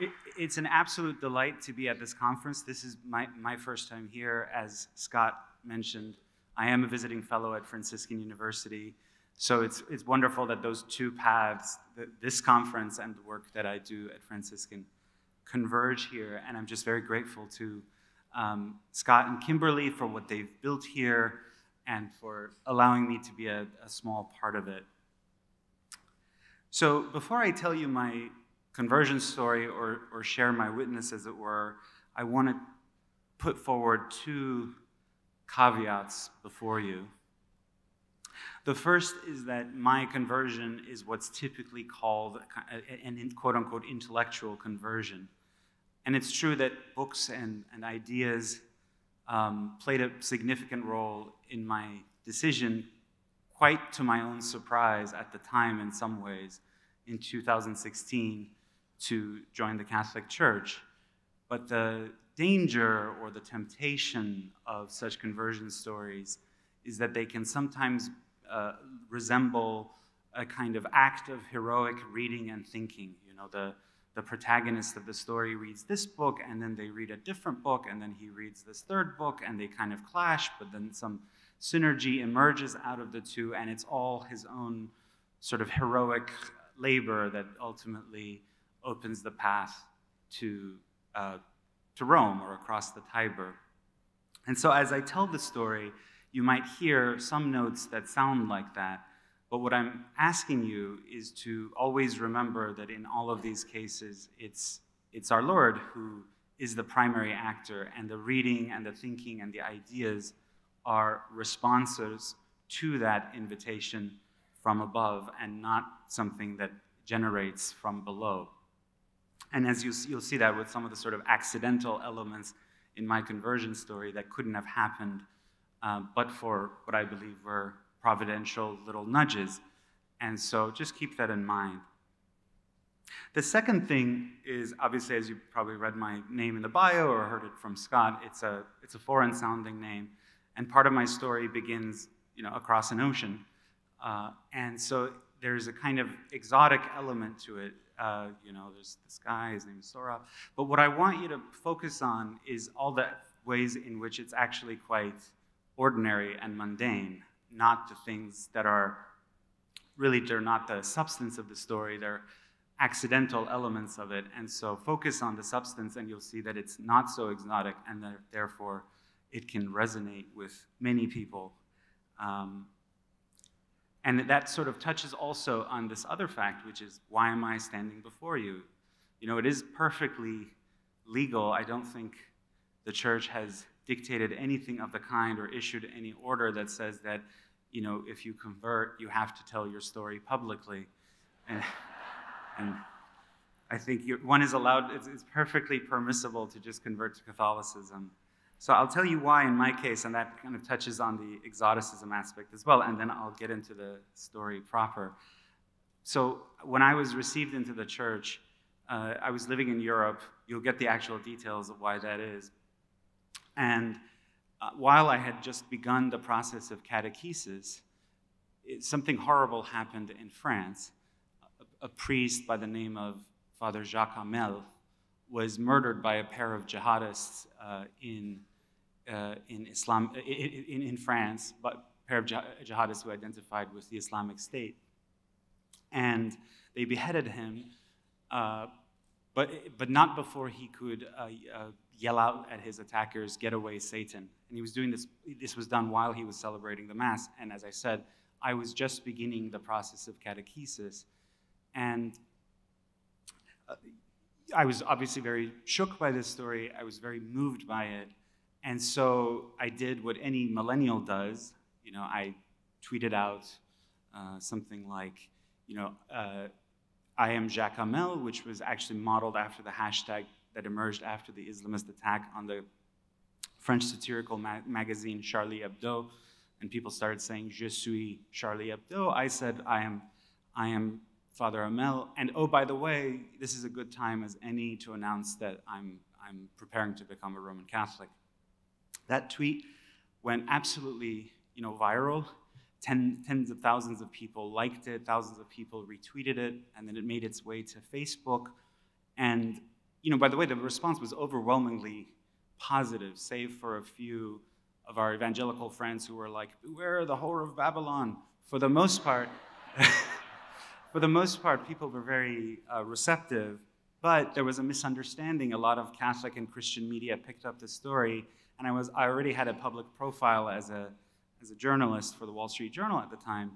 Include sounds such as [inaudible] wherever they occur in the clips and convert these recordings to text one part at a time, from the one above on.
It, it's an absolute delight to be at this conference. This is my, my first time here. As Scott mentioned, I am a visiting fellow at Franciscan University. So it's, it's wonderful that those two paths, this conference and the work that I do at Franciscan, converge here. And I'm just very grateful to um, Scott and Kimberly for what they've built here and for allowing me to be a, a small part of it. So before I tell you my conversion story or, or share my witness, as it were, I want to put forward two caveats before you. The first is that my conversion is what's typically called an quote unquote intellectual conversion. And it's true that books and, and ideas um, played a significant role in my decision, quite to my own surprise at the time in some ways, in 2016 to join the Catholic Church. But the danger or the temptation of such conversion stories is that they can sometimes uh, resemble a kind of act of heroic reading and thinking. You know, the, the protagonist of the story reads this book, and then they read a different book, and then he reads this third book, and they kind of clash, but then some synergy emerges out of the two, and it's all his own sort of heroic labor that ultimately opens the path to, uh, to Rome or across the Tiber. And so, as I tell the story, you might hear some notes that sound like that. But what I'm asking you is to always remember that in all of these cases, it's, it's our Lord who is the primary actor, and the reading and the thinking and the ideas are responses to that invitation from above and not something that generates from below. And as you, you'll see that with some of the sort of accidental elements in my conversion story that couldn't have happened uh, but for what I believe were providential little nudges. And so just keep that in mind. The second thing is obviously, as you probably read my name in the bio or heard it from Scott, it's a, it's a foreign sounding name. And part of my story begins you know, across an ocean. Uh, and so there's a kind of exotic element to it uh, you know, there's this guy, his name is Sohrab. But what I want you to focus on is all the ways in which it's actually quite ordinary and mundane, not the things that are really, they're not the substance of the story, they're accidental elements of it. And so focus on the substance, and you'll see that it's not so exotic, and that therefore it can resonate with many people. Um, and that sort of touches also on this other fact, which is why am I standing before you? You know, it is perfectly legal. I don't think the church has dictated anything of the kind or issued any order that says that, you know, if you convert, you have to tell your story publicly. [laughs] And, and I think one is allowed, it's, it's perfectly permissible to just convert to Catholicism. So I'll tell you why in my case, and that kind of touches on the exoticism aspect as well, and then I'll get into the story proper. So when I was received into the church, uh, I was living in Europe. You'll get the actual details of why that is. And uh, while I had just begun the process of catechesis, it, something horrible happened in France. A, a priest by the name of Father Jacques Hamel was murdered by a pair of jihadists uh, in uh, in Islam in, in, France, but a pair of jihadists who identified with the Islamic State, and they beheaded him, uh, but but not before he could uh, uh, yell out at his attackers, "Get away, Satan!" And he was doing this. This was done while he was celebrating the mass, and as I said, I was just beginning the process of catechesis, and. Uh, I was obviously very shook by this story. I was very moved by it. And so I did what any millennial does. You know, I tweeted out uh, something like, you know, uh, I am Jacques Hamel, which was actually modeled after the hashtag that emerged after the Islamist attack on the French satirical ma magazine Charlie Hebdo. And people started saying, Je suis Charlie Hebdo. I said, I am, I am Father Hamel. And oh, by the way, this is a good time as any to announce that I'm, I'm preparing to become a Roman Catholic. That tweet went absolutely you know, viral. Ten, tens of thousands of people liked it, thousands of people retweeted it, and then it made its way to Facebook. And you know, by the way, the response was overwhelmingly positive, save for a few of our evangelical friends who were like, "Beware the whore of Babylon." For the most part, [laughs] for the most part, people were very uh, receptive. But there was a misunderstanding. A lot of Catholic and Christian media picked up the story, and I was I already had a public profile as a as a journalist for the Wall Street Journal at the time,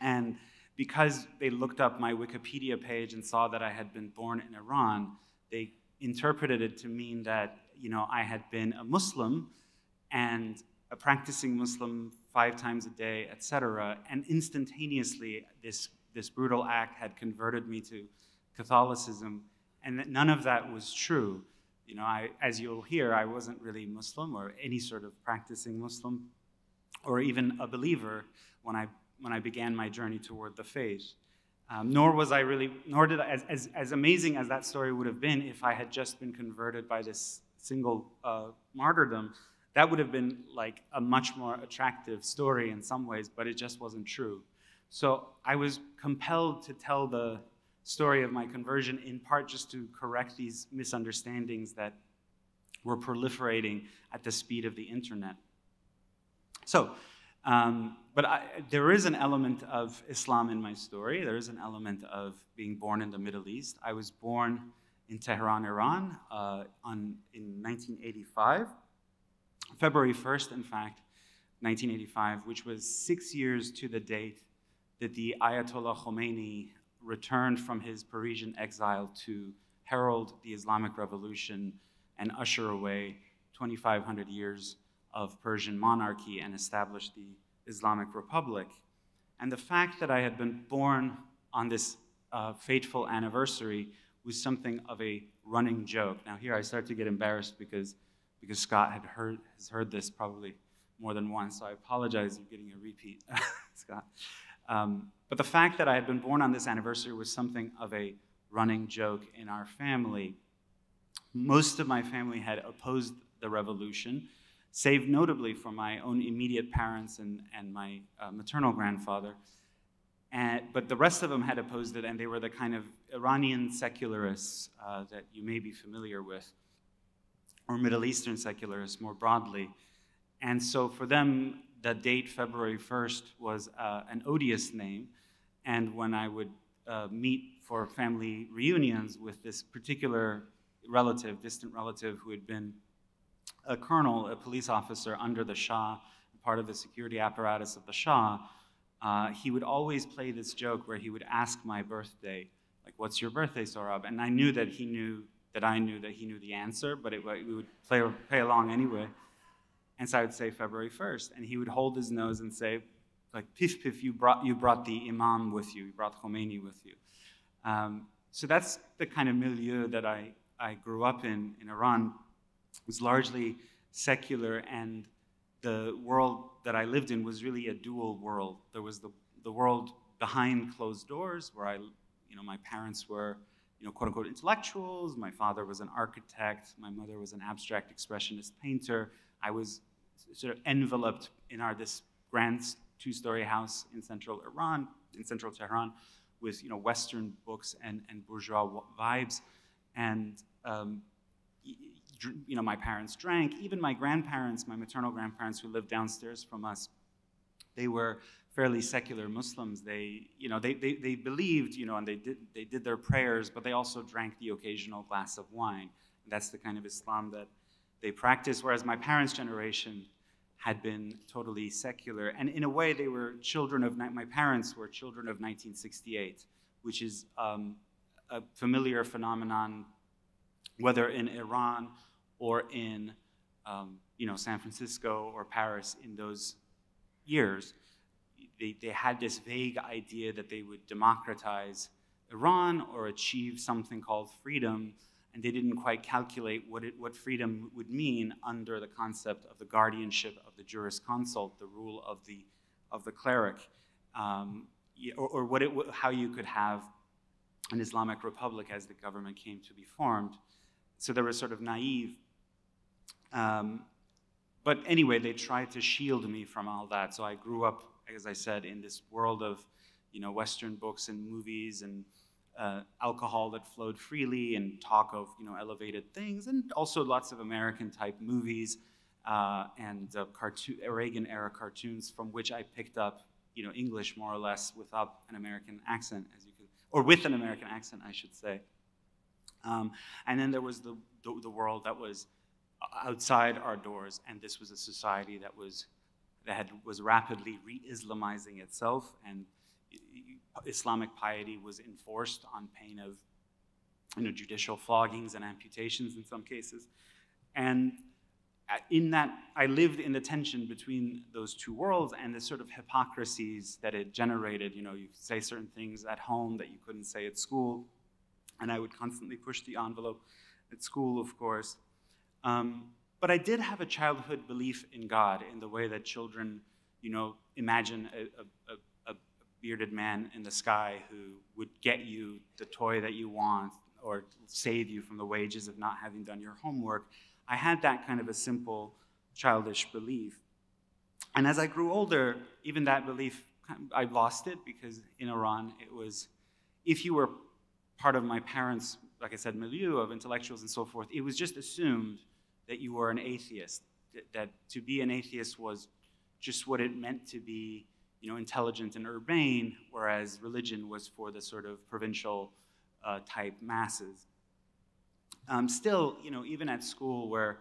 and because they looked up my Wikipedia page and saw that I had been born in Iran, they interpreted it to mean that you know I had been a Muslim and a practicing Muslim five times a day, etc. And instantaneously, this this brutal act had converted me to Catholicism, and that none of that was true. You know, I, as you'll hear, I wasn't really Muslim or any sort of practicing Muslim, or even a believer when I when I began my journey toward the faith. Um, nor was I really, nor did I, as, as, as, amazing as that story would have been if I had just been converted by this single uh, martyrdom, that would have been like a much more attractive story in some ways, but it just wasn't true. So I was compelled to tell the story of my conversion in part just to correct these misunderstandings that were proliferating at the speed of the internet. So, um, but I, there is an element of Islam in my story. There is an element of being born in the Middle East. I was born in Tehran, Iran, uh, on, in 1985, February 1st, in fact, 1985, which was six years to the date that the Ayatollah Khomeini returned from his Parisian exile to herald the Islamic Revolution and usher away 2,500 years of Persian monarchy and establish the Islamic Republic. And the fact that I had been born on this uh, fateful anniversary was something of a running joke. Now, here I start to get embarrassed because, because Scott had heard, has heard this probably more than once, so I apologize for getting a repeat, [laughs] Scott. Um, but the fact that I had been born on this anniversary was something of a running joke in our family. Most of my family had opposed the revolution save notably for my own immediate parents and, and my uh, maternal grandfather. And, but the rest of them had opposed it, and they were the kind of Iranian secularists uh, that you may be familiar with, or Middle Eastern secularists more broadly. And so for them, the date February 1st was uh, an odious name. And when I would uh, meet for family reunions with this particular relative, distant relative who had been a colonel, a police officer under the Shah, part of the security apparatus of the Shah, uh, he would always play this joke where he would ask my birthday, like, what's your birthday, Sohrab? And I knew that he knew that I knew that he knew the answer, but it, we would play, play along anyway. And so I would say February 1st, and he would hold his nose and say, like, pif pif, you brought, you brought the Imam with you, you brought Khomeini with you. Um, so that's the kind of milieu that I, I grew up in in Iran was largely secular, and the world that I lived in was really a dual world. There was the, the world behind closed doors, where I, you know, my parents were, you know, quote unquote intellectuals. My father was an architect. My mother was an abstract expressionist painter. I was sort of enveloped in our this grand two-story house in central Iran, in central Tehran, with you know Western books and, and bourgeois vibes, and um, you know, my parents drank. Even my grandparents, my maternal grandparents who lived downstairs from us, they were fairly secular Muslims. They, you know, they, they, they believed, you know, and they did, they did their prayers, but they also drank the occasional glass of wine. And that's the kind of Islam that they practiced, whereas my parents' generation had been totally secular. And in a way, they were children of, my parents were children of 1968, which is um, a familiar phenomenon, whether in Iran or in um, you know, San Francisco or Paris in those years, they, they had this vague idea that they would democratize Iran or achieve something called freedom, and they didn't quite calculate what, it, what freedom would mean under the concept of the guardianship of the jurisconsult, the rule of the, of the cleric, um, or, or what it, how you could have an Islamic republic as the government came to be formed. So there was sort of naive um, but anyway, they tried to shield me from all that. So I grew up, as I said, in this world of, you know, Western books and movies and uh, alcohol that flowed freely and talk of you know elevated things, and also lots of American type movies uh, and uh, cartoon Reagan era cartoons from which I picked up you know English more or less without an American accent, as you could, or with an American accent, I should say. Um, and then there was the, the, the world that was outside our doors, and this was a society that was that had, was rapidly re-Islamizing itself, and Islamic piety was enforced on pain of you know, judicial floggings and amputations in some cases. And in that, I lived in the tension between those two worlds and the sort of hypocrisies that it generated. You know, you say certain things at home that you couldn't say at school, and I would constantly push the envelope at school, of course. Um, but I did have a childhood belief in God in the way that children, you know, imagine a, a, a, bearded man in the sky who would get you the toy that you want or save you from the wages of not having done your homework. I had that kind of a simple childish belief. And as I grew older, even that belief, I lost it because in Iran, it was if you were part of my parents' like I said, milieu of intellectuals and so forth, it was just assumed that you were an atheist, that, to be an atheist was just what it meant to be, you know, intelligent and urbane, whereas religion was for the sort of provincial uh, type masses. Um, still, you know, even at school where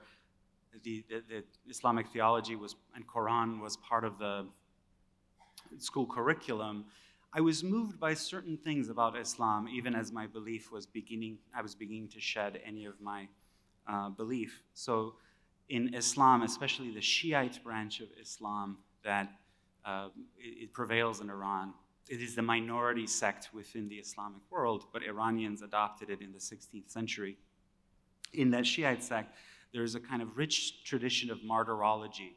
the, the, the, Islamic theology was and Quran was part of the school curriculum, I was moved by certain things about Islam, even as my belief was beginning, I was beginning to shed any of my uh, belief. So in Islam, especially the Shiite branch of Islam that uh, it, it prevails in Iran, it is the minority sect within the Islamic world, but Iranians adopted it in the 16th century. In that Shiite sect, there is a kind of rich tradition of martyrology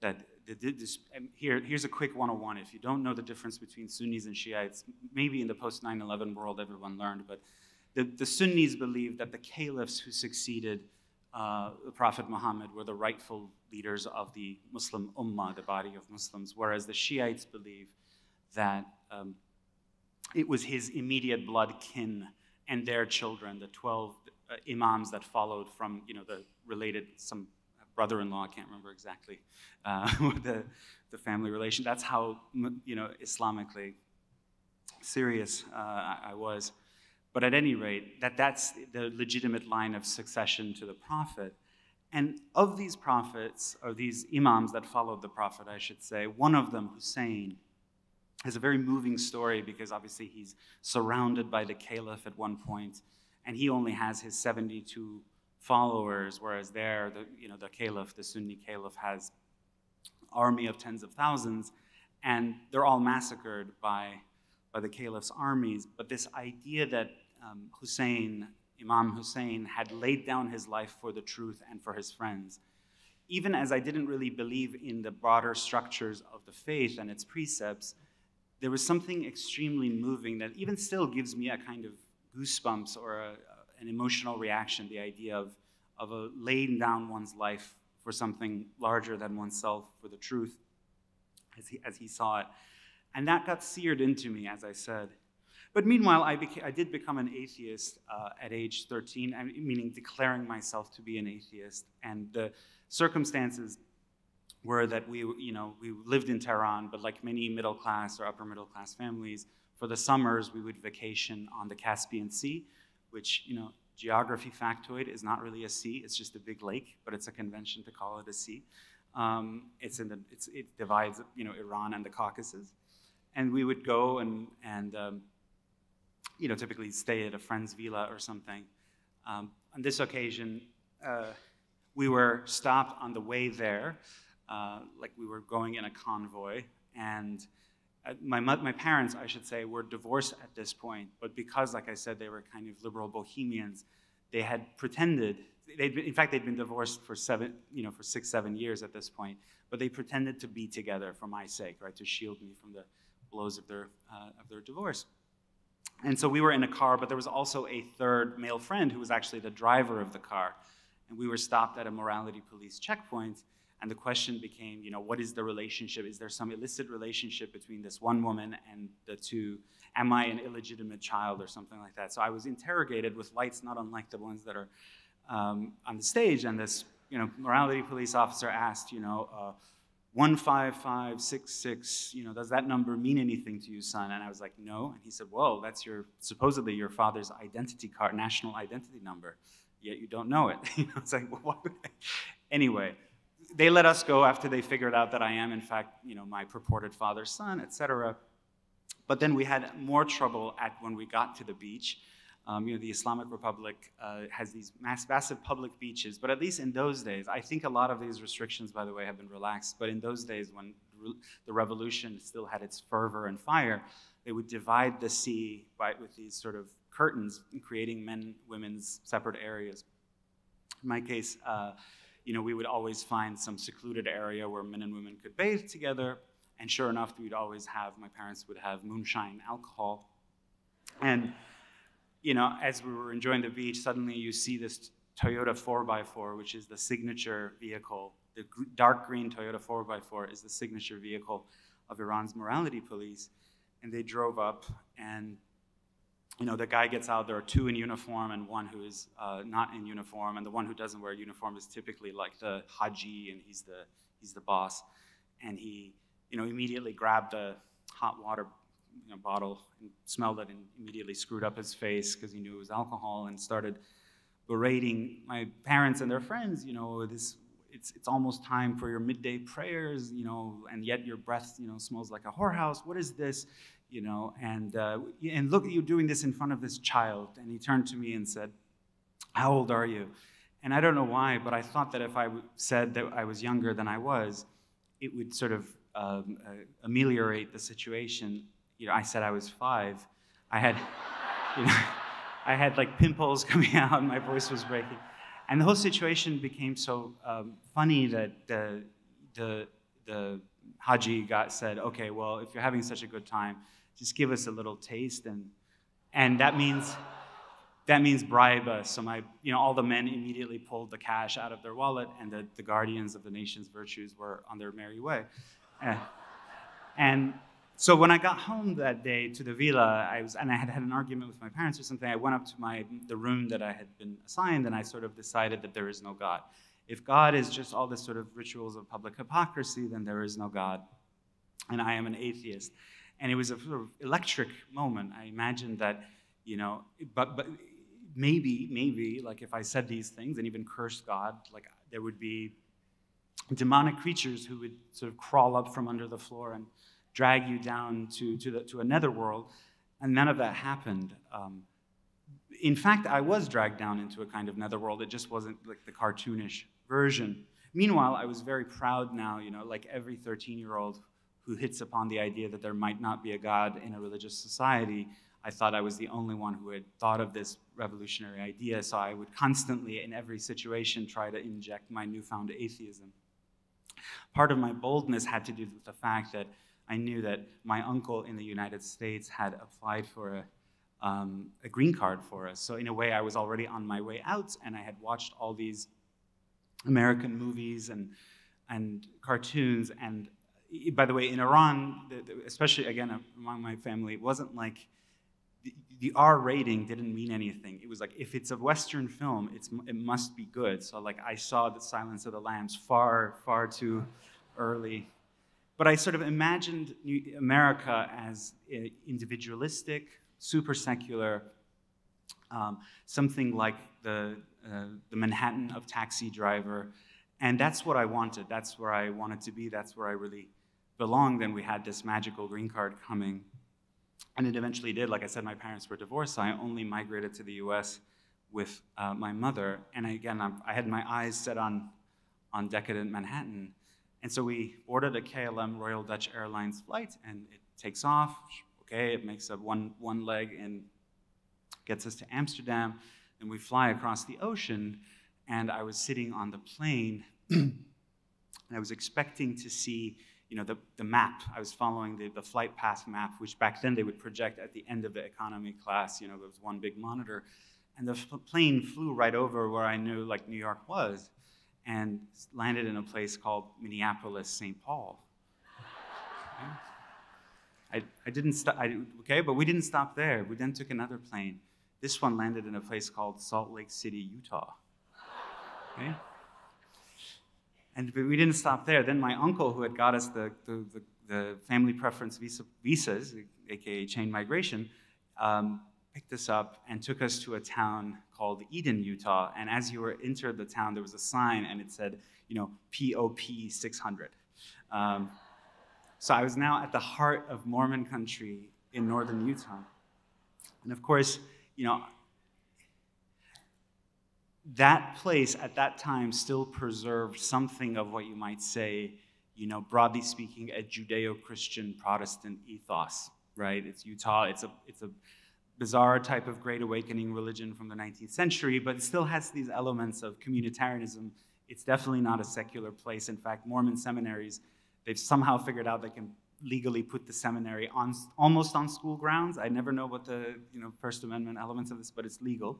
that this, here, here's a quick 101. If you don't know the difference between Sunnis and Shiites, maybe in the post 9 11 world everyone learned, but the, the Sunnis believe that the caliphs who succeeded uh, the Prophet Muhammad were the rightful leaders of the Muslim Ummah, the body of Muslims, whereas the Shiites believe that um, it was his immediate blood kin and their children, the 12 uh, imams that followed from you know, the related, some brother-in-law, I can't remember exactly uh, [laughs] the, the family relation. That's how, you know, Islamically serious uh, I, I was. But at any rate, that, that's the legitimate line of succession to the prophet. And of these prophets, or these imams that followed the prophet, I should say, one of them, Hussein, has a very moving story because obviously he's surrounded by the caliph at one point, and he only has his 72 followers, whereas there, the, you know, the caliph, the Sunni caliph, has army of tens of thousands, and they're all massacred by, by the caliph's armies. But this idea that um, Hussein, Imam Hussein, had laid down his life for the truth and for his friends, even as I didn't really believe in the broader structures of the faith and its precepts, there was something extremely moving that even still gives me a kind of goosebumps or a, an emotional reaction, the idea of, of a laying down one's life for something larger than oneself, for the truth, as he, as he saw it. And that got seared into me, as I said. But meanwhile, I, I did become an atheist uh, at age 13, meaning declaring myself to be an atheist. And the circumstances were that we, you know, we lived in Tehran, but like many middle class or upper middle class families, for the summers we would vacation on the Caspian Sea, which, you know, geography factoid is not really a sea, it's just a big lake, but it's a convention to call it a sea. Um, it's in the, it's, it divides, you know, Iran and the Caucasus. And we would go and, and um, you know, typically stay at a friend's villa or something. Um, on this occasion, uh, we were stopped on the way there, uh, like we were going in a convoy, and uh, my, my parents, I should say, were divorced at this point, but because, like I said, they were kind of liberal bohemians, they had pretended, they'd been, in fact, they'd been divorced for seven, you know, for six, seven years at this point, but they pretended to be together for my sake, right, to shield me from the blows of their, uh, of their divorce. And so we were in a car, but there was also a third male friend who was actually the driver of the car. And we were stopped at a morality police checkpoint. And the question became, you know, what is the relationship? Is there some illicit relationship between this one woman and the two? Am I an illegitimate child or something like that? So I was interrogated with lights not unlike the ones that are um, on the stage. And this, you know, morality police officer asked, you know, uh, 15566, you know, does that number mean anything to you, son? And I was like, no. And he said, well, that's your, supposedly your father's identity card, national identity number, yet you don't know it. [laughs] it's like, well, what would I? [laughs] Anyway, they let us go after they figured out that I am, in fact, you know, my purported father's son, etc. But then we had more trouble at when we got to the beach. Um, you know, the Islamic Republic uh, has these mass, massive public beaches, but at least in those days, I think a lot of these restrictions, by the way, have been relaxed. But in those days, when the revolution still had its fervor and fire, they would divide the sea by, with these sort of curtains, creating men, women's separate areas. In my case, uh, you know, we would always find some secluded area where men and women could bathe together. And sure enough, we'd always have, my parents would have moonshine alcohol. And, you know, as we were enjoying the beach, suddenly you see this Toyota 4x4, which is the signature vehicle. The dark green Toyota 4x4 is the signature vehicle of Iran's morality police. And they drove up, and you know, the guy gets out, there are two in uniform and one who is uh, not in uniform, and the one who doesn't wear uniform is typically like the haji, and he's the, he's the boss. And he, you know, immediately grabbed a hot water you know, bottle and smelled it and immediately screwed up his face because he knew it was alcohol and started berating my parents and their friends, you know, this, it's, it's almost time for your midday prayers, you know, and yet your breath, you know, smells like a whorehouse. What is this? you know, and, uh, and look at you doing this in front of this child. And he turned to me and said, How old are you? And I don't know why, but I thought that if I said that I was younger than I was, it would sort of um, uh, ameliorate the situation. You know, I said I was five. I had, [laughs] you know, I had like pimples [laughs] coming out, my voice was breaking. And the whole situation became so um, funny that the, the, the Haji got said, okay, well, if you're having such a good time, just give us a little taste. And and that means that means bribe us. So my you know all the men immediately pulled the cash out of their wallet and the, the guardians of the nation's virtues were on their merry way. And, and so when i got home that day to the villa i was and i had had an argument with my parents or something i went up to my the room that i had been assigned and i sort of decided that there is no god. If god is just all this sort of rituals of public hypocrisy then there is no god. And i am an atheist. And it was a sort of electric moment. I imagined that, you know, but, but maybe, maybe, like if I said these things and even cursed God, like there would be demonic creatures who would sort of crawl up from under the floor and drag you down to, to, the, to a netherworld. And none of that happened. Um, in fact, I was dragged down into a kind of netherworld. It just wasn't like the cartoonish version. Meanwhile, I was very proud now, you know, like every 13 year old who hits upon the idea that there might not be a God in a religious society, I thought I was the only one who had thought of this revolutionary idea, so I would constantly, in every situation, try to inject my newfound atheism. Part of my boldness had to do with the fact that I knew that my uncle in the United States had applied for a, um, a green card for us. So, in a way, I was already on my way out, and I had watched all these American movies and, and cartoons, and by the way, in Iran, especially again among my family, it wasn't like the, the, R rating didn't mean anything. It was like if it's a Western film, it's it must be good. So like I saw the Silence of the Lambs far far too early, but I sort of imagined America as individualistic, super secular, um, something like the uh, the Manhattan of Taxi Driver. And that's what I wanted. That's where I wanted to be. That's where I really belong, then we had this magical green card coming. And it eventually did. Like I said, my parents were divorced, so I only migrated to the US with uh, my mother. And again, I had my eyes set on, on decadent Manhattan. And so we boarded a KLM Royal Dutch Airlines flight, and it takes off. Okay, it makes a one, one leg and gets us to Amsterdam. Then we fly across the ocean, and I was sitting on the plane, [clears throat] and I was expecting to see you know, the, the map. I was following the, the flight path map, which back then they would project at the end of the economy class. You know, there was one big monitor. And the plane flew right over where I knew like New York was. And landed in a place called Minneapolis, St. Paul. I, I didn't stop, okay, but we didn't stop there. We then took another plane. This one landed in a place called Salt Lake City, Utah. Okay? And we didn't stop there. Then my uncle, who had got us the, the, the, the family preference visa, visas, aka chain migration, um, picked us up and took us to a town called Eden, Utah. And as you were entered the town, there was a sign and it said, you know, POP 600. Um, so I was now at the heart of Mormon country in northern Utah. And of course, you know, that place at that time still preserved something of what you might say, you know, broadly speaking, a Judeo Christian Protestant ethos, right? It's Utah, it's a, it's a bizarre type of Great Awakening religion from the 19th century, but it still has these elements of communitarianism. It's definitely not a secular place. In fact, Mormon seminaries, they've somehow figured out they can legally put the seminary on almost on school grounds. I never know what the you know First Amendment elements of this, but it's legal.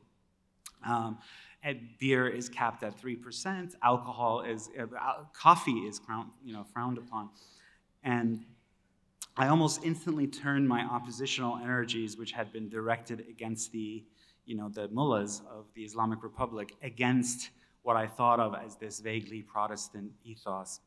Um, and beer is capped at three percent. Alcohol is uh, coffee is you know frowned upon, and I almost instantly turned my oppositional energies, which had been directed against the, you know, the mullahs of the Islamic Republic, against what I thought of as this vaguely Protestant ethos.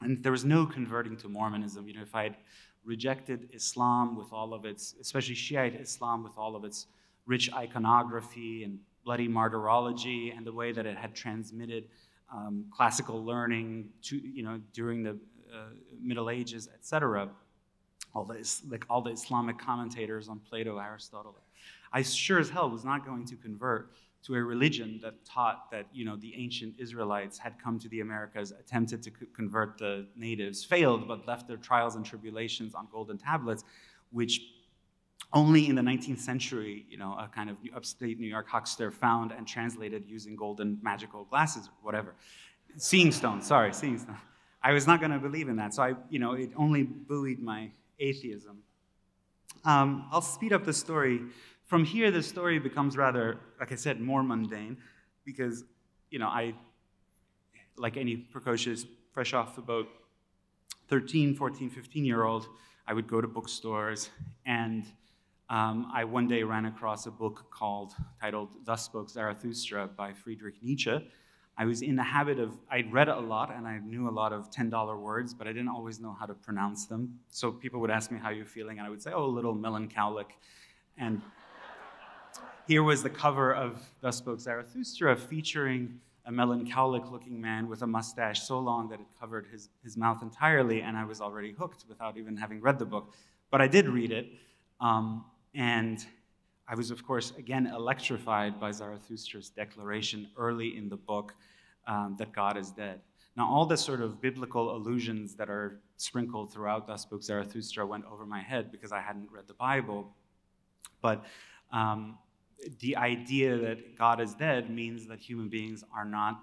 And there was no converting to Mormonism. You know, if I had rejected Islam with all of its, especially Shiite Islam with all of its rich iconography and bloody martyrology and the way that it had transmitted um, classical learning to, you know, during the uh, Middle Ages, etc all the, like all the Islamic commentators on Plato, Aristotle. I sure as hell was not going to convert to a religion that taught that you know the ancient Israelites had come to the Americas, attempted to convert the natives, failed, but left their trials and tribulations on golden tablets, which only in the 19th century, you know, a kind of upstate New York huckster found and translated using golden magical glasses or whatever. Seeing stone, sorry, seeing stone. I was not going to believe in that, so I, you know, it only buoyed my atheism. Um, I'll speed up the story. From here, the story becomes rather, like I said, more mundane because, you know, I, like any precocious, fresh off the boat, 13, 14, 15 year old, I would go to bookstores and um, I one day ran across a book called, titled Thus Spoke Zarathustra by Friedrich Nietzsche I was in the habit of, I'd read a lot and I knew a lot of $10 words, but I didn't always know how to pronounce them. So people would ask me, How are you feeling? And I would say, Oh, a little melancholic. And here was the cover of Thus Spoke Zarathustra featuring a melancholic looking man with a mustache so long that it covered his, his mouth entirely, and I was already hooked without even having read the book. But I did read it, um, and I was, of course, again electrified by Zarathustra's declaration early in the book um, that God is dead. Now, all the sort of biblical allusions that are sprinkled throughout Thus Spoke Zarathustra went over my head because I hadn't read the Bible. But um, the idea that God is dead means that human beings are not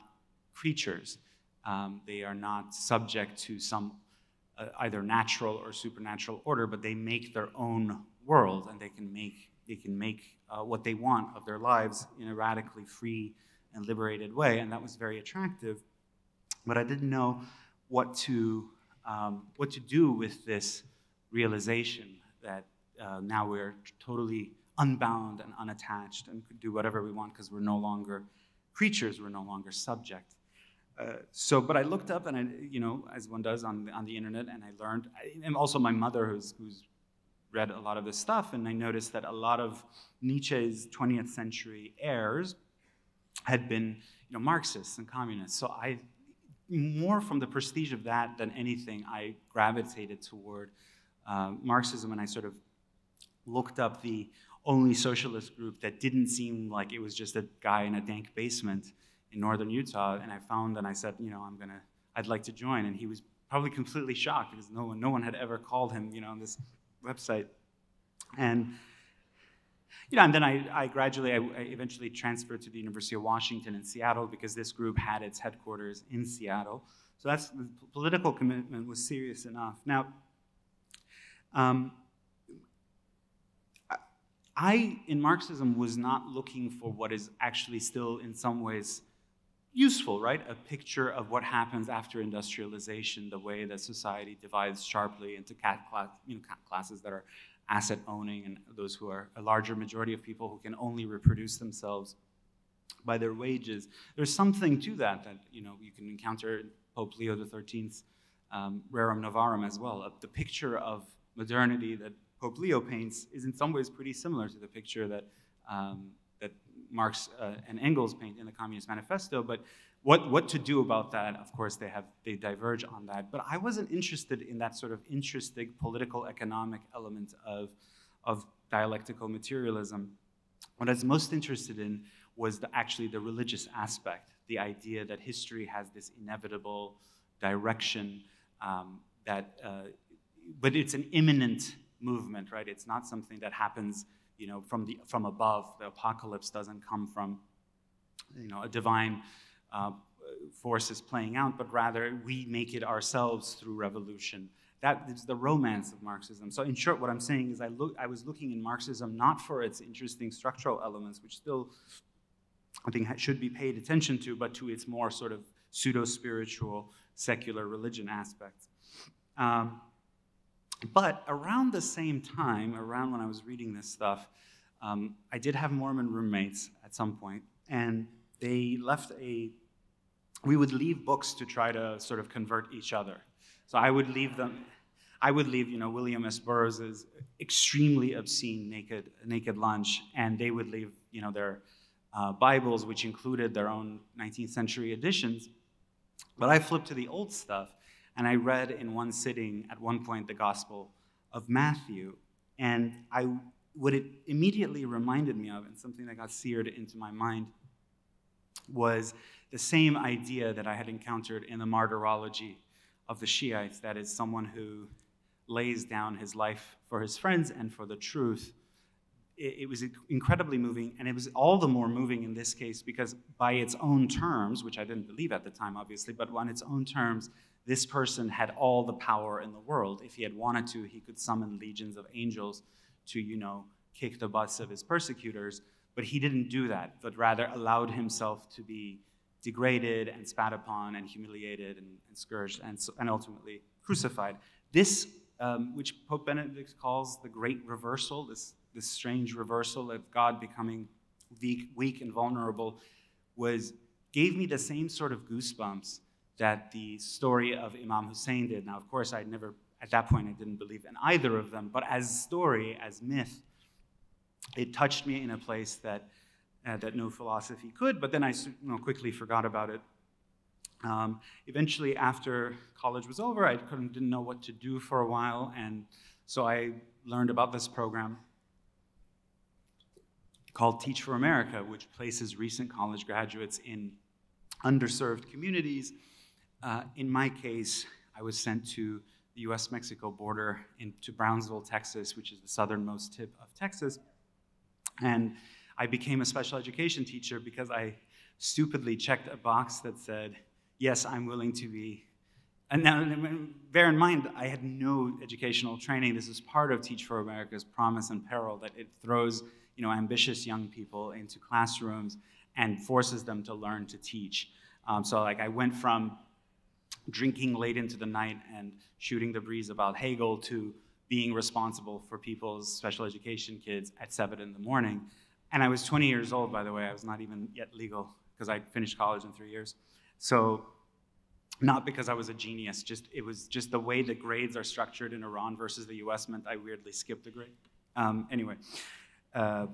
creatures. Um, they are not subject to some uh, either natural or supernatural order, but they make their own world and they can make they can make uh, what they want of their lives in a radically free and liberated way, and that was very attractive. But I didn't know what to um, what to do with this realization that uh, now we're totally unbound and unattached and could do whatever we want because we're no longer creatures, we're no longer subject. Uh, so, but I looked up and I, you know, as one does on on the internet, and I learned, and also my mother, who's who's read a lot of this stuff, and I noticed that a lot of Nietzsche's 20th century heirs had been you know, Marxists and communists. So I, more from the prestige of that than anything, I gravitated toward uh, Marxism, and I sort of looked up the only socialist group that didn't seem like it was just a guy in a dank basement in northern Utah, and I found and I said, you know, I'm gonna, I'd like to join, and he was probably completely shocked because no one, no one had ever called him, you know, this website. And you know, and then I, I gradually, I, I, eventually transferred to the University of Washington in Seattle because this group had its headquarters in Seattle. So that's the political commitment was serious enough. Now, um, I in Marxism was not looking for what is actually still in some ways useful, right? A picture of what happens after industrialization, the way that society divides sharply into cat class, you know, classes that are asset owning and those who are a larger majority of people who can only reproduce themselves by their wages. There's something to that that you know you can encounter Pope Leo XIII's um, Rerum Novarum as well. Uh, the picture of modernity that Pope Leo paints is in some ways pretty similar to the picture that um, that Marx uh, and Engels paint in the Communist Manifesto. But what, what to do about that, of course, they have they diverge on that. But I wasn't interested in that sort of interesting political economic element of, of dialectical materialism. What I was most interested in was the, actually the religious aspect, the idea that history has this inevitable direction um, that, uh, but it's an immanent movement, right? It's not something that happens, you know, from the from above. The apocalypse doesn't come from, you know, a divine uh, forces playing out, but rather we make it ourselves through revolution. That is the romance of Marxism. So, in short, what I'm saying is I, look, I was looking in Marxism not for its interesting structural elements, which still I think should be paid attention to, but to its more sort of pseudo spiritual, secular religion aspects. Um, but around the same time, around when I was reading this stuff, um, I did have Mormon roommates at some point, and they left a we would leave books to try to sort of convert each other. So I would leave them. I would leave, you know, William S. Burroughs's extremely obscene naked naked lunch, and they would leave, you know, their uh, Bibles, which included their own 19th century editions. But I flipped to the old stuff, and I read in one sitting at one point the Gospel of Matthew, and I what it immediately reminded me of, and something that got seared into my mind, was the same idea that I had encountered in the martyrology of the Shiites that is, someone who lays down his life for his friends and for the truth. It, it, was incredibly moving, and it was all the more moving in this case because, by its own terms, which I didn't believe at the time, obviously, but on its own terms, this person had all the power in the world. If he had wanted to, he could summon legions of angels to, you know, kick the butts of his persecutors. But he didn't do that, but rather allowed himself to be degraded and spat upon and humiliated and, and scourged and, and, ultimately crucified. This, um, which Pope Benedict calls the great reversal, this, this strange reversal of God becoming weak, weak and vulnerable, was gave me the same sort of goosebumps that the story of Imam Hussein did. Now, of course, I'd never, at that point, I didn't believe in either of them, but as story, as myth, it touched me in a place that uh, that no philosophy could, but then I you know, quickly forgot about it. Um, eventually, after college was over, I didn't know what to do for a while, and so I learned about this program called Teach for America, which places recent college graduates in underserved communities. Uh, in my case, I was sent to the US Mexico border into Brownsville, Texas, which is the southernmost tip of Texas. And I became a special education teacher because I stupidly checked a box that said, yes, I'm willing to be. And now, bear in mind, I had no educational training. This is part of Teach for America's promise and peril that it throws you know, ambitious young people into classrooms and forces them to learn to teach. Um, so, like, I went from drinking late into the night and shooting the breeze about Hegel to being responsible for people's special education kids at 7 in the morning. And I was 20 years old, by the way. I was not even yet legal because I finished college in three years. So, not because I was a genius, just it was just the way the grades are structured in Iran versus the US meant I weirdly skipped a grade. Um, anyway, uh,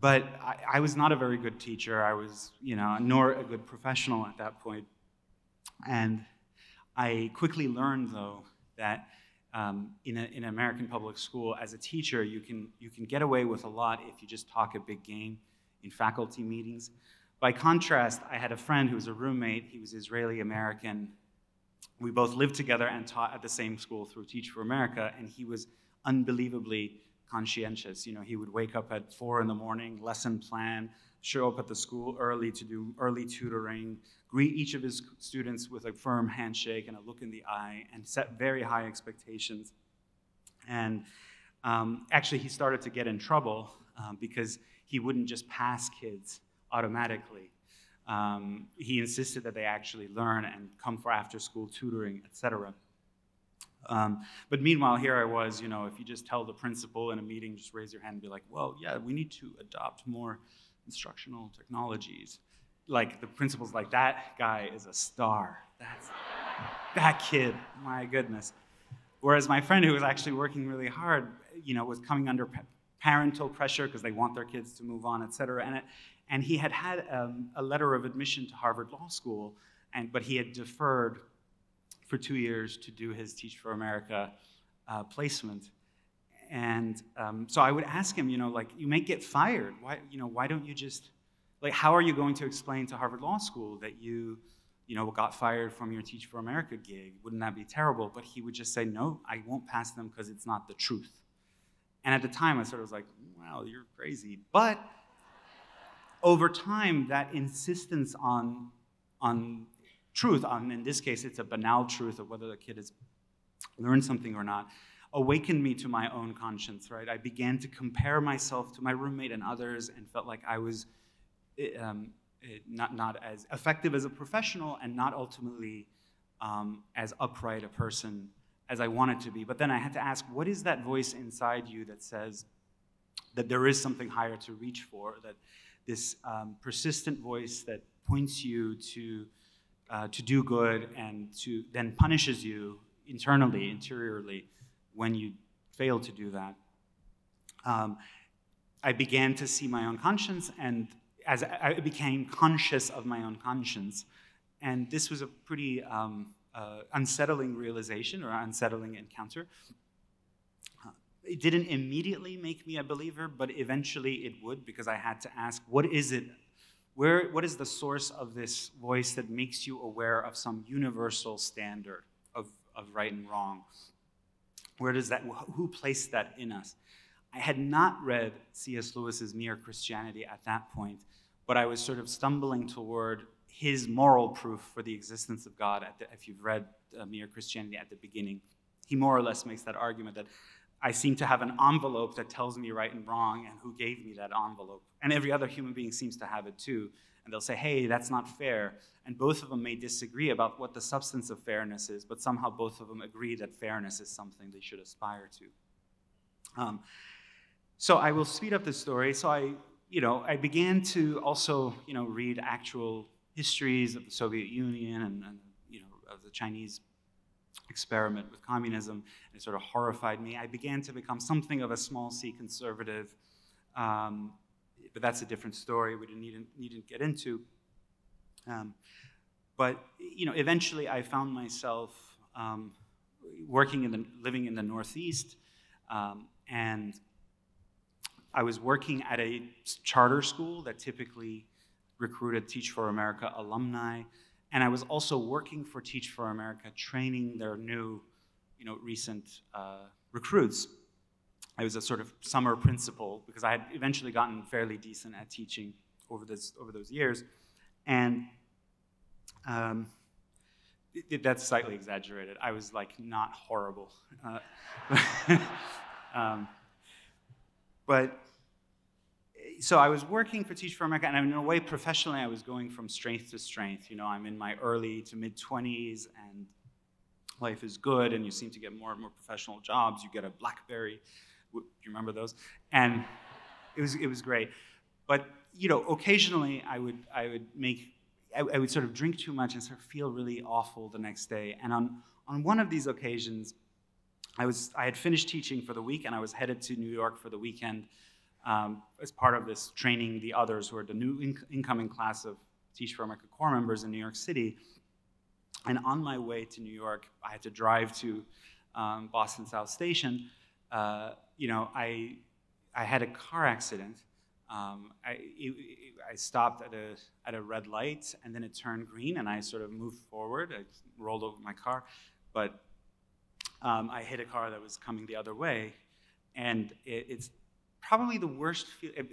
but I, I, was not a very good teacher. I was, you know, nor a good professional at that point. And I quickly learned, though, that um, in, a, in an American public school, as a teacher, you can, you can get away with a lot if you just talk a big game in faculty meetings. By contrast, I had a friend who was a roommate. He was Israeli American. We both lived together and taught at the same school through Teach for America, and he was unbelievably conscientious. You know, he would wake up at four in the morning, lesson plan, show up at the school early to do early tutoring, greet each of his students with a firm handshake and a look in the eye, and set very high expectations. And um, actually, he started to get in trouble um, because he wouldn't just pass kids automatically. Um, he insisted that they actually learn and come for after school tutoring, etc. Um, but meanwhile, here I was, you know, if you just tell the principal in a meeting, just raise your hand and be like, well, yeah, we need to adopt more instructional technologies. Like the principal's like, that guy is a star. That's that kid, my goodness. Whereas my friend who was actually working really hard, you know, was coming under parental pressure because they want their kids to move on, et cetera. And, it, and he had had um, a letter of admission to Harvard Law School, and, but he had deferred for two years to do his Teach for America uh, placement. And um, so I would ask him, you know, like, you may get fired. Why, you know, why don't you just, like, how are you going to explain to Harvard Law School that you, you know, got fired from your Teach for America gig? Wouldn't that be terrible? But he would just say, no, I won't pass them because it's not the truth. And at the time, I sort of was like, wow, you're crazy. But over time, that insistence on, on truth, on, in this case, it's a banal truth of whether the kid has learned something or not, awakened me to my own conscience, right? I began to compare myself to my roommate and others and felt like I was eh, um, eh, not, not as effective as a professional and not ultimately um, as upright a person as I wanted to be. But then I had to ask, what is that voice inside you that says that there is something higher to reach for, that this um, persistent voice that points you to uh, to do good and to then punishes you internally, interiorly, when you fail to do that. Um, I began to see my own conscience, and as I became conscious of my own conscience, and this was a pretty um, uh, unsettling realization or unsettling encounter. Uh, it didn't immediately make me a believer, but eventually it would because I had to ask, what is it where, what is the source of this voice that makes you aware of some universal standard of, of right and wrong? Where does that, who placed that in us? I had not read C.S. Lewis's Mere Christianity at that point, but I was sort of stumbling toward his moral proof for the existence of God. The, if you've read uh, Mere Christianity at the beginning, he more or less makes that argument that I seem to have an envelope that tells me right and wrong and who gave me that envelope. And every other human being seems to have it too. And they'll say, hey, that's not fair. And both of them may disagree about what the substance of fairness is, but somehow both of them agree that fairness is something they should aspire to. Um, so I will speed up the story. So I, you know, I began to also, you know, read actual histories of the Soviet Union and, and you know, of the Chinese experiment with communism. And It sort of horrified me. I began to become something of a small c conservative, um, but that's a different story we didn't need, needn't get into. Um, but you know, eventually I found myself um, working in the, living in the Northeast, um, and I was working at a charter school that typically recruited Teach for America alumni. And I was also working for Teach for America, training their new, you know, recent uh, recruits. I was a sort of summer principal because I had eventually gotten fairly decent at teaching over, this, over those years. And um, it, that's slightly exaggerated. I was like not horrible. Uh, [laughs] um, but so I was working for Teach for America, and in a way, professionally, I was going from strength to strength. You know, I'm in my early to mid 20s, and life is good, and you seem to get more and more professional jobs. You get a BlackBerry. Do you remember those? And it was it was great. But you know, occasionally I would I would make I, I would sort of drink too much and sort of feel really awful the next day. And on on one of these occasions, I was I had finished teaching for the week, and I was headed to New York for the weekend um, as part of this training the others who are the new in incoming class of Teach for America Corps members in New York City. And on my way to New York, I had to drive to um, Boston South Station. Uh, you know, I, I had a car accident. Um, I, it, I stopped at a, at a red light and then it turned green and I sort of moved forward. I rolled over my car, but um, I hit a car that was coming the other way. And it, it's probably the worst,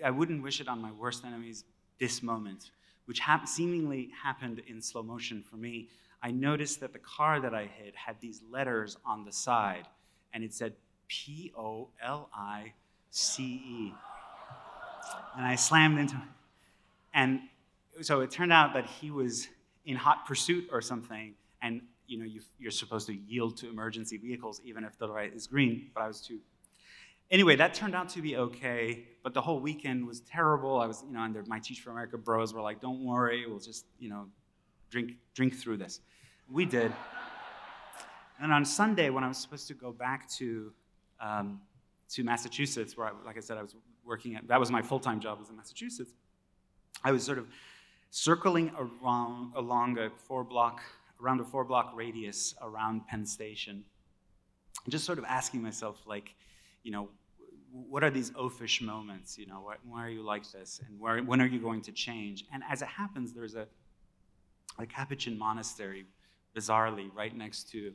I wouldn't wish it on my worst enemies, this moment, which hap seemingly happened in slow motion for me. I noticed that the car that I hit had these letters on the side, and it said P O L I C E. And I slammed into it. And so it turned out that he was in hot pursuit or something, and you know, you, are supposed to yield to emergency vehicles even if the light is green, but I was too. Anyway, that turned out to be okay, but the whole weekend was terrible. I was, you know, under my Teach for America bros were like, don't worry, we'll just, you know, drink, drink through this. We did. And on Sunday, when I was supposed to go back to, um, to Massachusetts, where, I, like I said, I was working at, that was my full-time job was in Massachusetts, I was sort of circling around, along a four-block around a four block radius around Penn Station. Just sort of asking myself, like, you know, what are these oafish moments? You know, why, why are you like this? And where, when are you going to change? And as it happens, there's a, a Capuchin monastery, bizarrely, right next to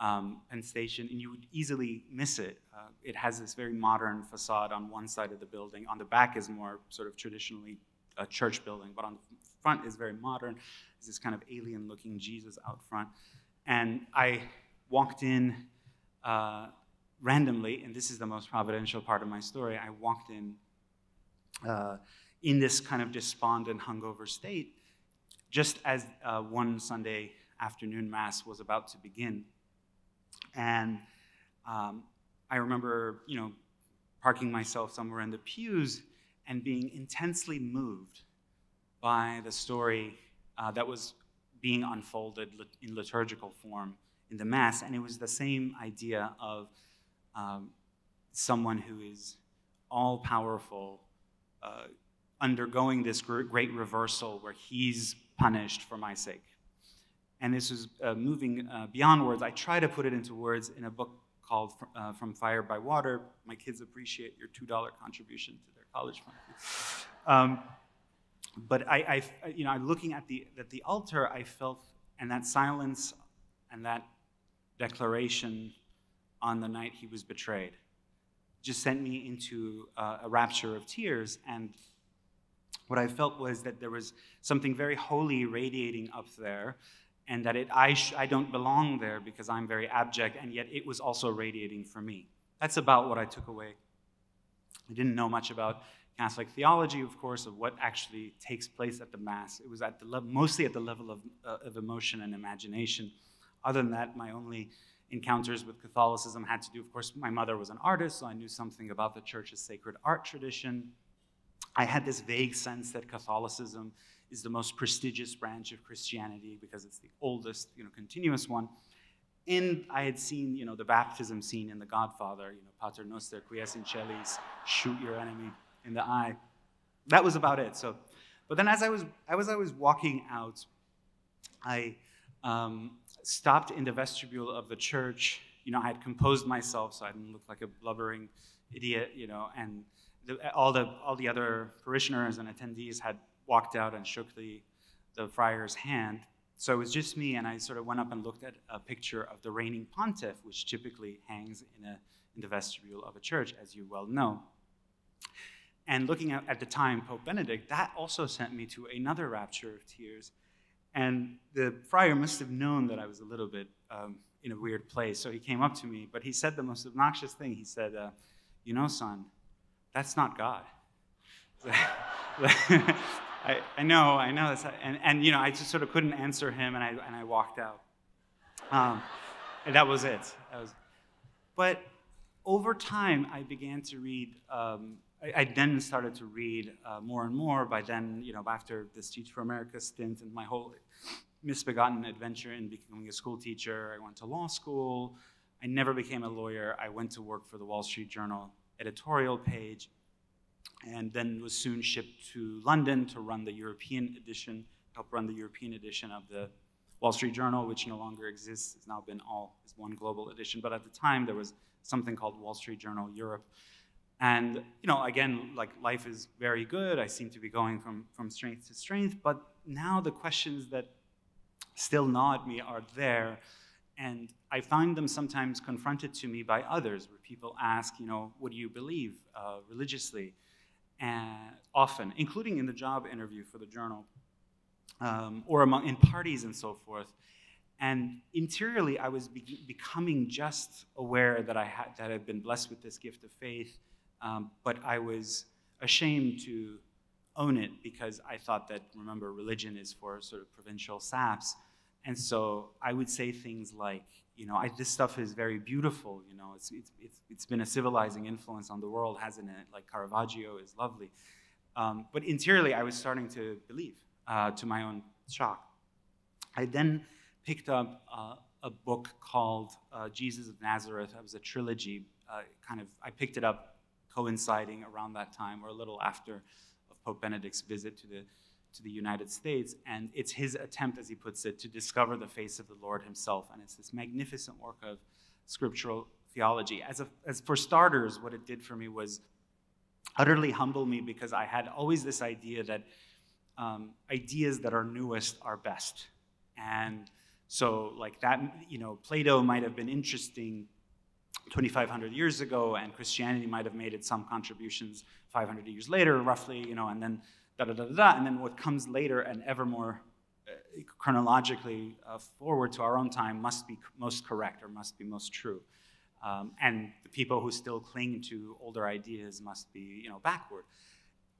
um, Penn Station, and you would easily miss it. Uh, it has this very modern facade on one side of the building. On the back is more sort of traditionally a church building, but on the front is very modern. There's this kind of alien looking Jesus out front. And I walked in uh, randomly, and this is the most providential part of my story. I walked in uh, in this kind of despondent, hungover state just as uh, one Sunday afternoon Mass was about to begin. And um, I remember, you know, parking myself somewhere in the pews and being intensely moved by the story uh, that was being unfolded in liturgical form in the Mass. And it was the same idea of um, someone who is all powerful, uh, undergoing this great reversal where he's punished for my sake. And this is uh, moving uh, beyond words. I try to put it into words in a book called uh, From Fire by Water. My kids appreciate your $2 contribution to their college fund. Um, but I, I, you know, looking at the, at the altar, I felt, and that silence and that declaration on the night he was betrayed just sent me into uh, a rapture of tears. And what I felt was that there was something very holy radiating up there, and that it, I, sh- I don't belong there because I'm very abject, and yet it was also radiating for me. That's about what I took away. I didn't know much about Catholic theology, of course, of what actually takes place at the Mass. It was at the mostly at the level of, uh, of emotion and imagination. Other than that, my only encounters with Catholicism had to do, of course, my mother was an artist, so I knew something about the church's sacred art tradition. I had this vague sense that Catholicism is the most prestigious branch of Christianity because it's the oldest, you know, continuous one. And I had seen, you know, the baptism scene in The Godfather, you know, Pater Noster, quies in celis, shoot your enemy in the eye. That was about it. So, but then as I was, as I was walking out, I um, stopped in the vestibule of the church. You know, I had composed myself so I didn't look like a blubbering idiot, you know, and the, all, the, all the other parishioners and attendees had walked out and shook the, the friar's hand. So it was just me, and I sort of went up and looked at a picture of the reigning pontiff, which typically hangs in, a, in the vestibule of a church, as you well know. And looking at, at the time, Pope Benedict, that also sent me to another rapture of tears. And the friar must have known that I was a little bit um, in a weird place. So he came up to me, but he said the most obnoxious thing. He said, uh, You know, son, that's not God. [laughs] [laughs] I, I, know, I know. That's, and, and, you know, I just sort of couldn't answer him, and I, and I walked out. Um, and that was it. That was, but over time, I began to read um, I, I then started to read uh, more and more. By then, you know, after this Teach for America stint and my whole misbegotten adventure in becoming a school teacher, I went to law school. I never became a lawyer. I went to work for the Wall Street Journal editorial page, and then was soon shipped to London to run the European edition, help run the European edition of the Wall Street Journal, which no longer exists. It's now been all as one global edition. But at the time, there was something called Wall Street Journal Europe. And, you know, again, like life is very good. I seem to be going from, from strength to strength. But now the questions that still gnaw at me are there. And I find them sometimes confronted to me by others, where people ask, you know, what do you believe uh, religiously? And often, including in the job interview for the journal, um, or among, in parties and so forth. And interiorly, I was be becoming just aware that I had that I'd been blessed with this gift of faith, um, but I was ashamed to own it because I thought that, remember, religion is for sort of provincial saps. And so I would say things like, you know, I, this stuff is very beautiful, you know, it's, it's, it's, it's been a civilizing influence on the world, hasn't it? Like Caravaggio is lovely. Um, but interiorly, I was starting to believe, uh, to my own shock. I then picked up uh, a book called uh, Jesus of Nazareth. It was a trilogy, uh, kind of, I picked it up coinciding around that time or a little after of Pope Benedict's visit to the, to the United States. And it's his attempt, as he puts it, to discover the face of the Lord himself. And it's this magnificent work of scriptural theology. As, a, as for starters, what it did for me was utterly humble me because I had always this idea that um, ideas that are newest are best. And so, like that, you know, Plato might have been interesting 2,500 years ago, and Christianity might have made some contributions 500 years later, roughly, you know, and then da da da da, and then what comes later and ever more uh, chronologically uh, forward to our own time must be most correct or must be most true. Um, and the people who still cling to older ideas must be, you know, backward.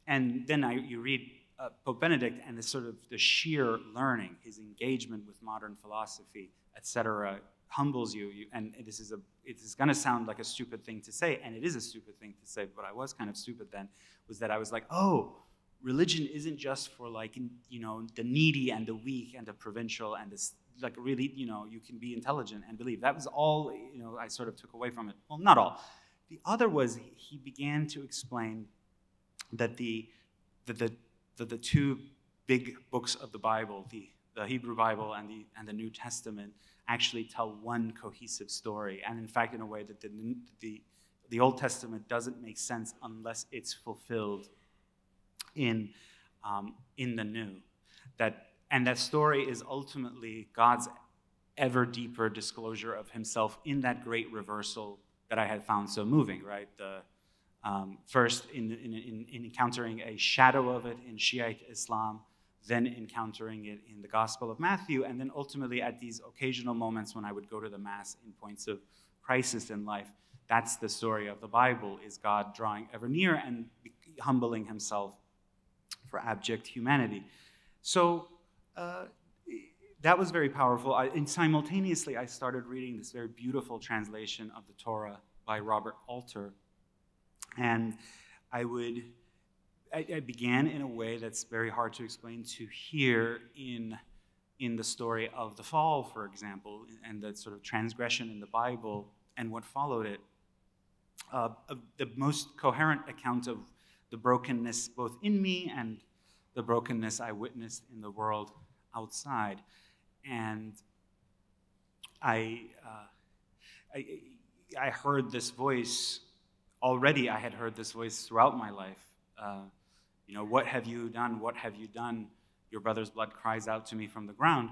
And then I, you read uh, Pope Benedict and the sort of the sheer learning, his engagement with modern philosophy, etc., humbles you, you, and this is a it is going to sound like a stupid thing to say and it is a stupid thing to say but i was kind of stupid then was that i was like oh religion isn't just for like you know the needy and the weak and the provincial and this like really you know you can be intelligent and believe. That was all you know i sort of took away from it. Well not all. The other was he began to explain that the that the, the, two big books of the bible the, the hebrew bible and the and the new testament actually tell one cohesive story. And in fact, in a way that the, the, the Old Testament doesn't make sense unless it's fulfilled in, um, in the New. That, and that story is ultimately God's ever deeper disclosure of himself in that great reversal that I had found so moving, right? The, um, first, in, in, in, in encountering a shadow of it in Shiite Islam, then encountering it in the Gospel of Matthew, and then ultimately at these occasional moments when I would go to the Mass in points of crisis in life. That's the story of the Bible, is God drawing ever near and humbling himself for abject humanity. So uh, that was very powerful. I, and simultaneously, I started reading this very beautiful translation of the Torah by Robert Alter. And I would I, I, began in a way that's very hard to explain to here in, in the story of the fall, for example, and the sort of transgression in the Bible and what followed it. Uh, the most coherent account of the brokenness both in me and the brokenness I witnessed in the world outside. And I, uh, I, I heard this voice already, I had heard this voice throughout my life. Uh, you know, what have you done? What have you done? Your brother's blood cries out to me from the ground.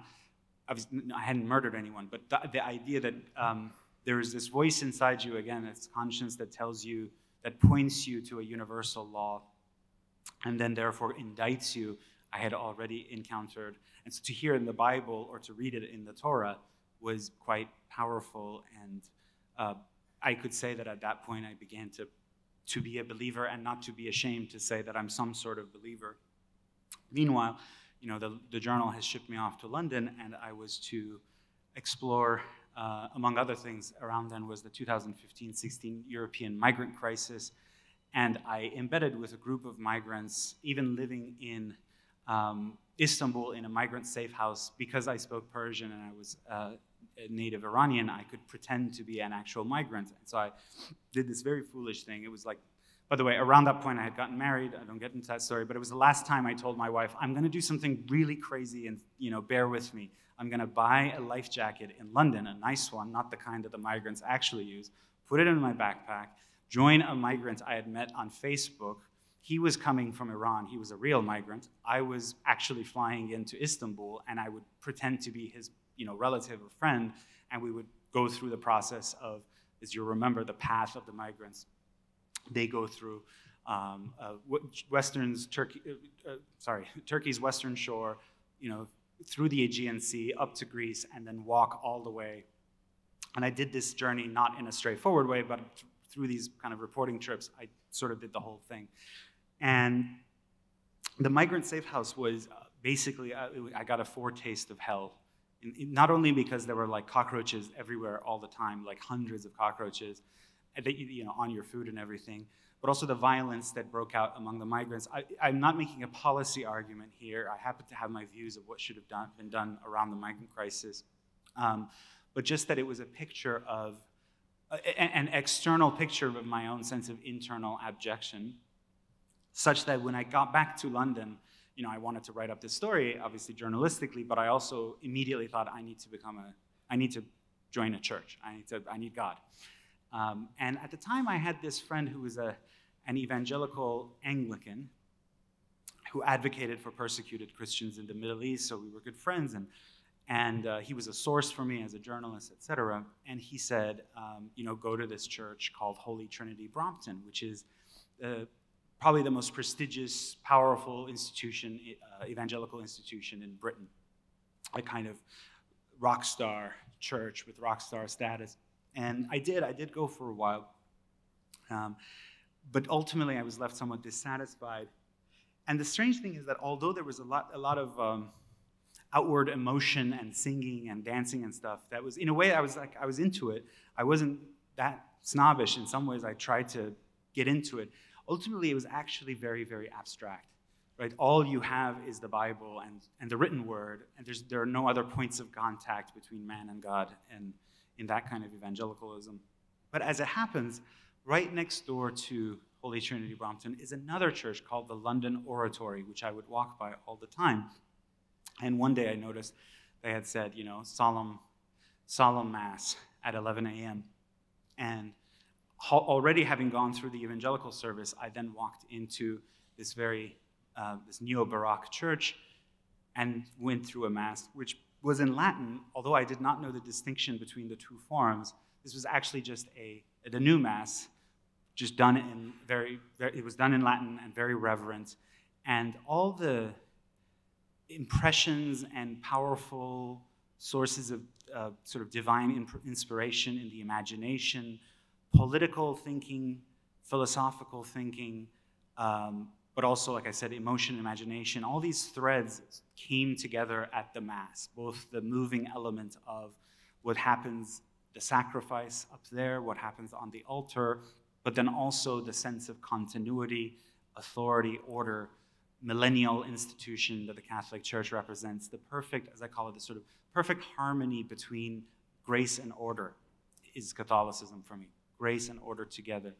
I, was, I hadn't murdered anyone, but the, the idea that um, there is this voice inside you, again, it's conscience that tells you, that points you to a universal law, and then therefore indicts you, I had already encountered. And so to hear in the Bible or to read it in the Torah was quite powerful. And uh, I could say that at that point I began to to be a believer and not to be ashamed to say that I'm some sort of believer. Meanwhile, you know, the, the journal has shipped me off to London, and I was to explore, uh, among other things, around then was the 2015-16 European migrant crisis, and I embedded with a group of migrants, even living in um, Istanbul in a migrant safe house, because I spoke Persian and I was uh, native Iranian, I could pretend to be an actual migrant. And so I did this very foolish thing. It was like, by the way, around that point I had gotten married. I don't get into that story, but it was the last time I told my wife, I'm going to do something really crazy and, you know, bear with me. I'm going to buy a life jacket in London, a nice one, not the kind that the migrants actually use, put it in my backpack, join a migrant I had met on Facebook. He was coming from Iran. He was a real migrant. I was actually flying into Istanbul, and I would pretend to be his you know, relative or friend, and we would go through the process of, as you remember, the path of the migrants. They go through um, uh, Western's Turkey, uh, uh, sorry, [laughs] Turkey's western shore, you know, through the Aegean Sea up to Greece, and then walk all the way. And I did this journey not in a straightforward way, but through these kind of reporting trips, I sort of did the whole thing. And the migrant safe house was uh, basically, uh, I got a foretaste of hell. Not only because there were like cockroaches everywhere all the time, like hundreds of cockroaches, that you, you know, on your food and everything, but also the violence that broke out among the migrants. I, am not making a policy argument here. I happen to have my views of what should have done, been done around the migrant crisis, um, but just that it was a picture of uh, an external picture of my own sense of internal abjection, such that when I got back to London, you know, I wanted to write up this story, obviously journalistically, but I also immediately thought I need to become a, I need to join a church. I need to, I need God. Um, and at the time, I had this friend who was a, an evangelical Anglican who advocated for persecuted Christians in the Middle East. So we were good friends, and and uh, he was a source for me as a journalist, etc. And he said, um, you know, go to this church called Holy Trinity Brompton, which is uh, probably the most prestigious, powerful institution, uh, evangelical institution in Britain, a kind of rock star church with rock star status. And I did, I did go for a while. Um, but ultimately, I was left somewhat dissatisfied. And the strange thing is that although there was a lot, a lot of um, outward emotion and singing and dancing and stuff, that was, in a way, I was like, I was into it. I wasn't that snobbish. In some ways, I tried to get into it. Ultimately, it was actually very, very abstract. Right? All you have is the Bible and, and the written word, and there's, there are no other points of contact between man and God and in that kind of evangelicalism. But as it happens, right next door to Holy Trinity Brompton is another church called the London Oratory, which I would walk by all the time. And one day I noticed they had said, you know, solemn, solemn mass at 11 a.m. And already having gone through the evangelical service, I then walked into this very uh, this neo-baroque church and went through a mass, which was in Latin, although I did not know the distinction between the two forms. This was actually just a, the new Mass, just done in very, very, it was done in Latin and very reverent. And all the impressions and powerful sources of uh, sort of divine inspiration in the imagination, political thinking, philosophical thinking, um, but also, like I said, emotion, imagination, all these threads came together at the Mass, both the moving element of what happens, the sacrifice up there, what happens on the altar, but then also the sense of continuity, authority, order, millennial institution that the Catholic Church represents, the perfect, as I call it, the sort of perfect harmony between grace and order is Catholicism for me. Grace and order together.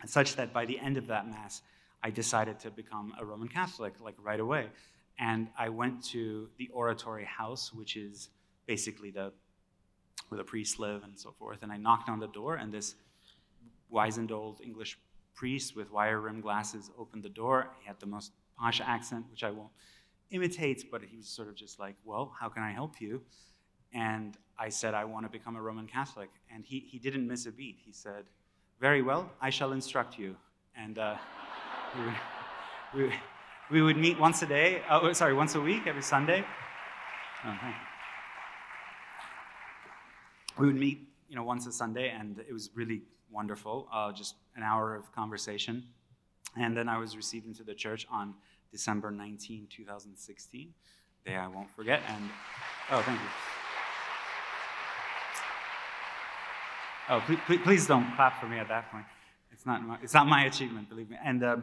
And such that by the end of that Mass, I decided to become a Roman Catholic, like right away. And I went to the oratory house, which is basically the where the priests live and so forth. And I knocked on the door, and this wizened old English priest with wire rimmed glasses opened the door. He had the most posh accent, which I won't imitate, but he was sort of just like, Well, how can I help you? And I said, I want to become a Roman Catholic. And he, he didn't miss a beat. He said, Very well, I shall instruct you. And uh, we, would, we, would meet once a day, oh, sorry, once a week, every Sunday. Oh, we would meet, you know, once a Sunday, and it was really wonderful. Uh, just an hour of conversation, and then I was received into the church on December 19, 2016, day I won't forget. And oh, thank you. Oh, please, please don't clap for me at that point. It's not my, it's not my achievement, believe me. And uh,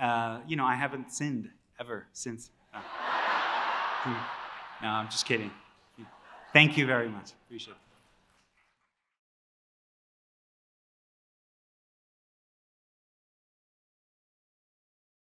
uh, you know, I haven't sinned ever since. Uh, [laughs] no, I'm just kidding. Thank you very much. Appreciate it.